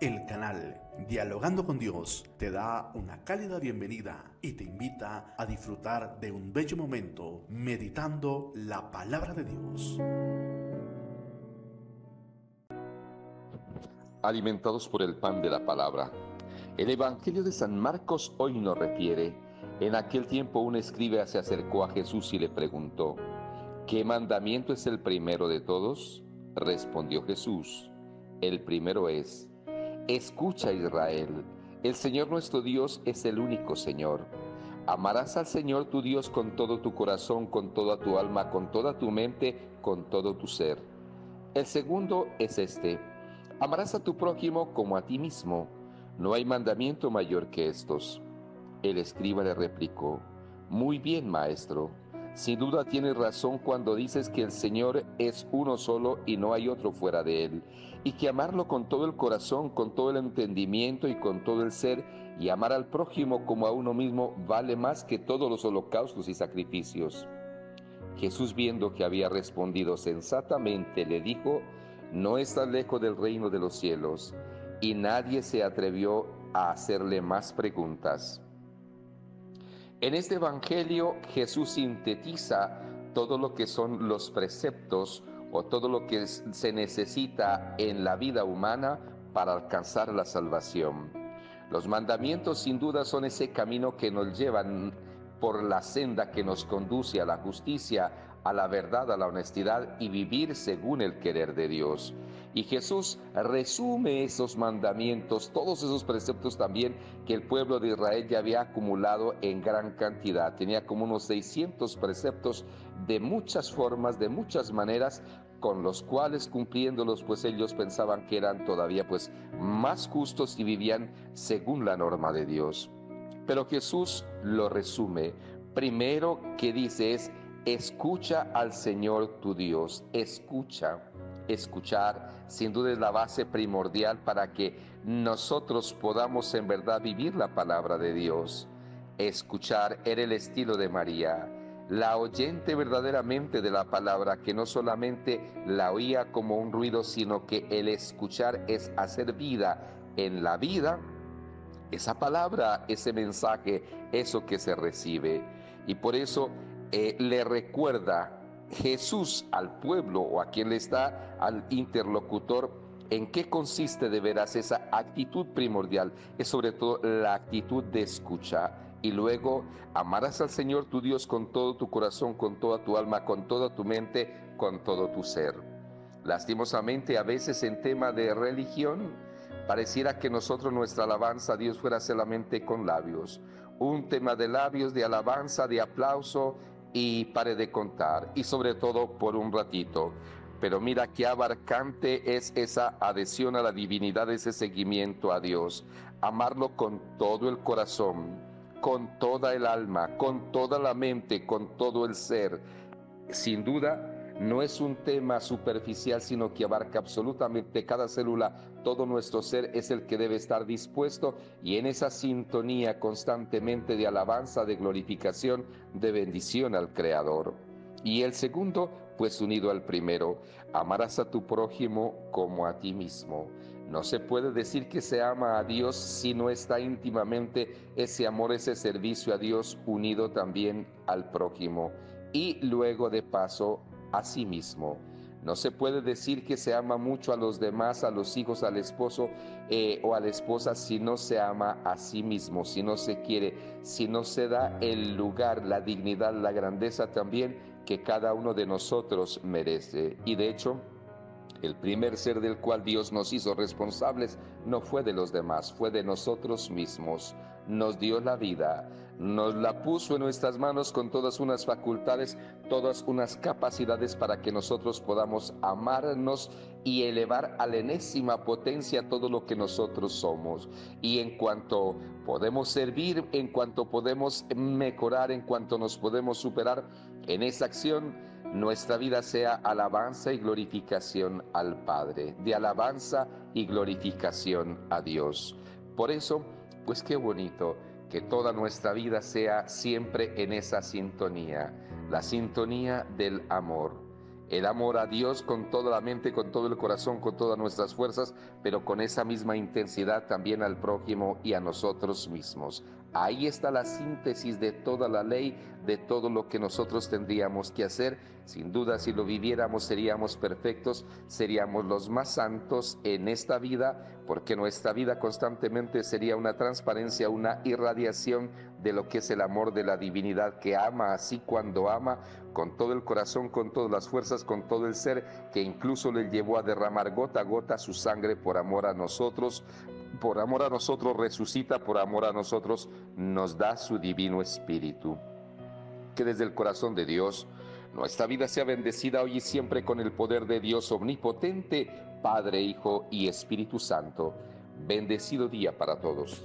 El canal Dialogando con Dios te da una cálida bienvenida y te invita a disfrutar de un bello momento meditando la palabra de Dios. Alimentados por el pan de la palabra. El Evangelio de San Marcos hoy nos refiere. En aquel tiempo un escriba se acercó a Jesús y le preguntó, ¿qué mandamiento es el primero de todos? Respondió Jesús, el primero es, Escucha Israel, el Señor nuestro Dios es el único Señor. Amarás al Señor tu Dios con todo tu corazón, con toda tu alma, con toda tu mente, con todo tu ser. El segundo es este, amarás a tu prójimo como a ti mismo. No hay mandamiento mayor que estos. El escriba le replicó, Muy bien, maestro. Sin duda tienes razón cuando dices que el Señor es uno solo y no hay otro fuera de Él, y que amarlo con todo el corazón, con todo el entendimiento y con todo el ser, y amar al prójimo como a uno mismo vale más que todos los holocaustos y sacrificios. Jesús viendo que había respondido sensatamente, le dijo, no estás lejos del reino de los cielos, y nadie se atrevió a hacerle más preguntas. En este Evangelio Jesús sintetiza todo lo que son los preceptos o todo lo que se necesita en la vida humana para alcanzar la salvación. Los mandamientos sin duda son ese camino que nos llevan por la senda que nos conduce a la justicia, a la verdad, a la honestidad y vivir según el querer de Dios. Y Jesús resume esos mandamientos, todos esos preceptos también que el pueblo de Israel ya había acumulado en gran cantidad. Tenía como unos 600 preceptos de muchas formas, de muchas maneras, con los cuales cumpliéndolos pues ellos pensaban que eran todavía pues más justos y vivían según la norma de Dios. Pero Jesús lo resume. Primero que dice es, escucha al Señor tu Dios, escucha. Escuchar sin duda es la base primordial para que nosotros podamos en verdad vivir la palabra de Dios. Escuchar era el estilo de María, la oyente verdaderamente de la palabra, que no solamente la oía como un ruido, sino que el escuchar es hacer vida en la vida esa palabra, ese mensaje, eso que se recibe. Y por eso eh, le recuerda Jesús al pueblo o a quien le está al interlocutor en qué consiste de veras esa actitud primordial, es sobre todo la actitud de escucha. Y luego amarás al Señor tu Dios con todo tu corazón, con toda tu alma, con toda tu mente, con todo tu ser. Lastimosamente a veces en tema de religión, Pareciera que nosotros nuestra alabanza a Dios fuera solamente con labios. Un tema de labios, de alabanza, de aplauso y pare de contar. Y sobre todo por un ratito. Pero mira qué abarcante es esa adhesión a la divinidad, ese seguimiento a Dios. Amarlo con todo el corazón, con toda el alma, con toda la mente, con todo el ser. Sin duda, no es un tema superficial, sino que abarca absolutamente cada célula, todo nuestro ser es el que debe estar dispuesto y en esa sintonía constantemente de alabanza, de glorificación, de bendición al Creador. Y el segundo, pues unido al primero, amarás a tu prójimo como a ti mismo. No se puede decir que se ama a Dios si no está íntimamente ese amor, ese servicio a Dios unido también al prójimo. Y luego de paso a sí mismo. No se puede decir que se ama mucho a los demás, a los hijos, al esposo eh, o a la esposa si no se ama a sí mismo, si no se quiere, si no se da el lugar, la dignidad, la grandeza también que cada uno de nosotros merece. Y de hecho, el primer ser del cual Dios nos hizo responsables no fue de los demás, fue de nosotros mismos. Nos dio la vida, nos la puso en nuestras manos con todas unas facultades, todas unas capacidades para que nosotros podamos amarnos y elevar a la enésima potencia todo lo que nosotros somos. Y en cuanto podemos servir, en cuanto podemos mejorar, en cuanto nos podemos superar en esa acción, nuestra vida sea alabanza y glorificación al Padre, de alabanza y glorificación a Dios. Por eso, pues qué bonito que toda nuestra vida sea siempre en esa sintonía, la sintonía del amor. El amor a Dios con toda la mente, con todo el corazón, con todas nuestras fuerzas, pero con esa misma intensidad también al prójimo y a nosotros mismos. Ahí está la síntesis de toda la ley, de todo lo que nosotros tendríamos que hacer. Sin duda, si lo viviéramos, seríamos perfectos, seríamos los más santos en esta vida, porque nuestra vida constantemente sería una transparencia, una irradiación de lo que es el amor de la divinidad que ama así cuando ama, con todo el corazón, con todas las fuerzas, con todo el ser, que incluso le llevó a derramar gota a gota su sangre por amor a nosotros, por amor a nosotros resucita, por amor a nosotros nos da su divino espíritu. Que desde el corazón de Dios nuestra vida sea bendecida hoy y siempre con el poder de Dios omnipotente, Padre, Hijo y Espíritu Santo. Bendecido día para todos.